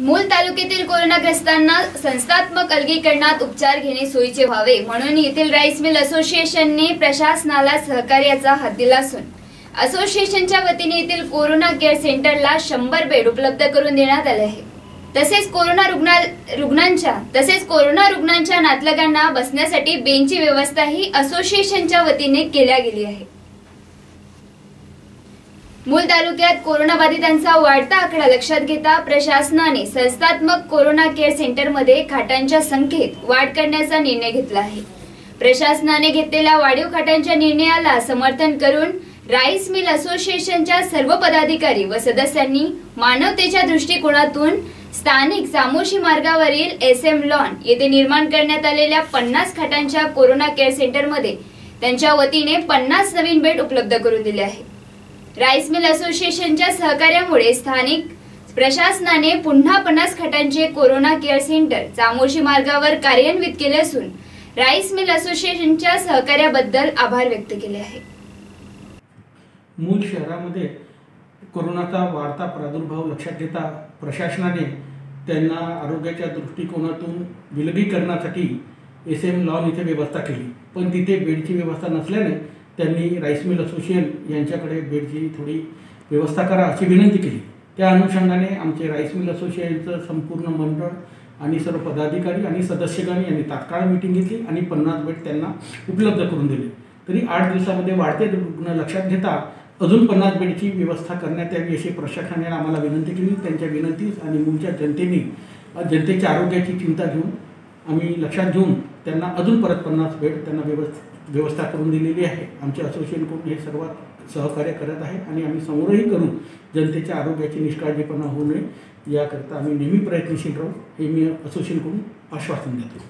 मूल तालुक्यातील कोरोनाग्रस्तांना संस्थात्मक अलगीकरणात उपचार घेणे सोयीचे व्हावे. म्हणून येथील राईस मिल असोसिएशनने प्रशासनाला सहकार्याचा हात दिला असून असोसिएशनच्या वतीने येथील कोरोना केअर सेंटरला शंभर बेड उपलब्ध करून देण्यात आले आहे. तसेच कोरोना रुग्णा रुग्णांच्या तसेच कोरोना रुग्णांच्या नातलगांना बसण्यासाठी बेंचची व्यवस्थाही असोसिएशनच्या वतीने केल्या गेली आहे. मूल तालुक्यात कोरोनाबाधितांचा वाढता आकडा लक्षात घेता प्रशासनाने संस्थात्मक कोरोना केअर सेंटरमध्ये खाटांच्या संख्येत वाढ करण्याचा निर्णय घेतला आहे. प्रशासनाने घेतलेल्या वाढीव खाटांच्या निर्णयाला समर्थन करून राईस मिल असोसिएशनच्या सर्व पदाधिकारी व सदस्यांनी मानवतेच्या दृष्टिकोनातून स्थानिक सामोशी मार्गावरील एस एम लॉन येथे निर्माण करण्यात आलेल्या पन्नास खाटांच्या कोरोना केअर सेंटरमध्ये त्यांच्या वतीने पन्नास नवीन बेड उपलब्ध करून दिले आहे राईस मिल असोसिएशनच्या सहकार्यामुळे स्थानिक प्रशासनाने पुन्हा पन्नास खाटांचे कोरोना केअर सेंटर चामोशी मार्गावर कार्यान्वित केले असून राईस मिल असोसिएशनच्या सहकार्याबद्दल आभार व्यक्त केले आहे. मूल शहरामध्ये कोरोनाचा वाढता प्रादुर्भाव लक्षात घेता प्रशासनाने त्यांना आरोग्याच्या दृष्टिकोनातून विलगीकरणासाठी एस एम लॉन इथे व्यवस्था केली. पण तिथे बेडची व्यवस्था नसल्याने त्यांनी राईस मिल असोसिएशन यांच्याकडे बेडची थोडी व्यवस्था करा अशी विनंती केली. त्या अनुषंगाने आमचे राईस मिल असोसिएशनचं संपूर्ण मंडळ आणि सर्व पदाधिकारी आणि सदस्यगण यांनी तात्काळ मिटिंग घेतली आणि पन्नास बेड त्यांना उपलब्ध करून दिले. तरी आठ दिवसामध्ये वाढते रुग्ण लक्षात घेता अजून पन्नास बेडची व्यवस्था करण्यात यावी अशी प्रशासनाने आम्हाला विनंती केली. त्यांच्या विनंतीस आणि मूलच्या जनतेने जनतेच्या आरोग्याची चिंता घेऊन आम्ही लक्षात घेऊन त्यांना अजून परत पन्नास बेड त्यांना व्यवस्थ व्यवस्था करून दिलेली आहे. आमचे असोसिएशनकडून हे सर्वात सहकार्य करत आहे आणि आम्ही समोरही करून जनतेच्या आरोग्याची निष्काळजीपणा होऊ नये याकरता आम्ही नेहमी प्रयत्नशील राहू हे मी असोसिएशनकडून आश्वासन देतो.